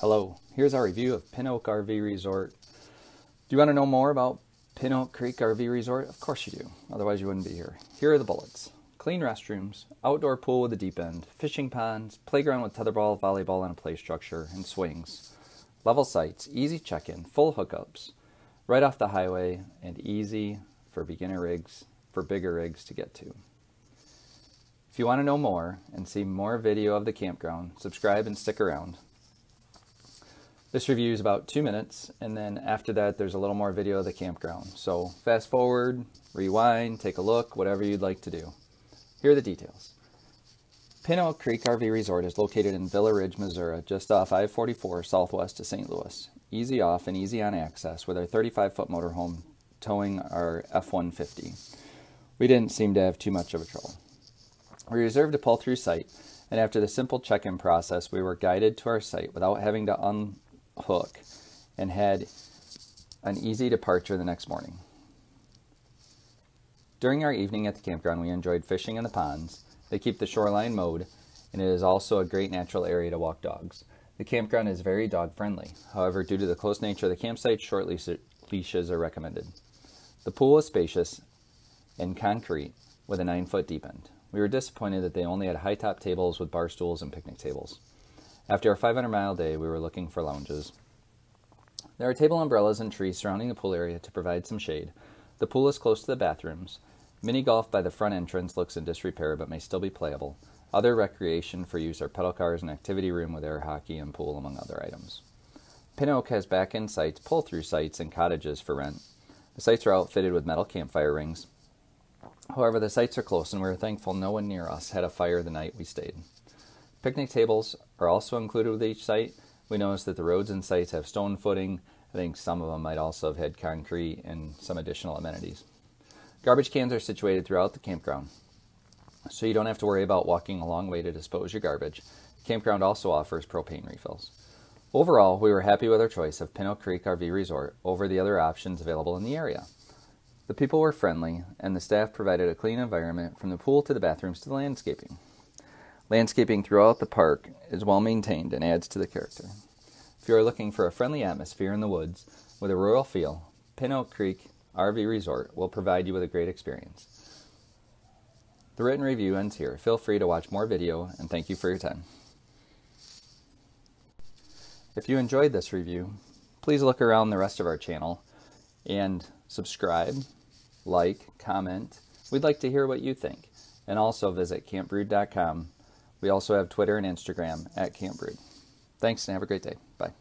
Hello, here's our review of Pin Oak RV Resort. Do you want to know more about Pin Oak Creek RV Resort? Of course you do, otherwise you wouldn't be here. Here are the bullets. Clean restrooms, outdoor pool with a deep end, fishing ponds, playground with tetherball, volleyball, and a play structure, and swings. Level sites, easy check-in, full hookups, right off the highway, and easy for beginner rigs, for bigger rigs to get to. If you want to know more and see more video of the campground, subscribe and stick around. This review is about two minutes, and then after that, there's a little more video of the campground. So fast forward, rewind, take a look, whatever you'd like to do. Here are the details. Pin Oak Creek RV Resort is located in Villa Ridge, Missouri, just off I-44 southwest of St. Louis. Easy off and easy on access with our 35-foot motorhome towing our F-150. We didn't seem to have too much of a trouble. We reserved a pull-through site, and after the simple check-in process, we were guided to our site without having to un hook and had an easy departure the next morning. During our evening at the campground, we enjoyed fishing in the ponds. They keep the shoreline mowed, and it is also a great natural area to walk dogs. The campground is very dog friendly. However, due to the close nature of the campsite, short leashes are recommended. The pool is spacious and concrete with a 9 foot deep end. We were disappointed that they only had high top tables with bar stools and picnic tables. After our 500 mile day, we were looking for lounges. There are table umbrellas and trees surrounding the pool area to provide some shade. The pool is close to the bathrooms. Mini golf by the front entrance looks in disrepair but may still be playable. Other recreation for use are pedal cars and activity room with air hockey and pool, among other items. Pin Oak has back end sites, pull through sites, and cottages for rent. The sites are outfitted with metal campfire rings. However, the sites are close, and we are thankful no one near us had a fire the night we stayed. Picnic tables are also included with each site. We noticed that the roads and sites have stone footing. I think some of them might also have had concrete and some additional amenities. Garbage cans are situated throughout the campground, so you don't have to worry about walking a long way to dispose your garbage. The campground also offers propane refills. Overall, we were happy with our choice of Pin Oak Creek RV Resort over the other options available in the area. The people were friendly, and the staff provided a clean environment from the pool to the bathrooms to the landscaping. Landscaping throughout the park is well maintained and adds to the character. If you are looking for a friendly atmosphere in the woods with a rural feel, Pin Oak Creek RV Resort will provide you with a great experience. The written review ends here. Feel free to watch more video and thank you for your time. If you enjoyed this review, please look around the rest of our channel and subscribe, like, comment. We'd like to hear what you think. And also visit campbrood.com we also have Twitter and Instagram at Camp. Thanks and have a great day. Bye.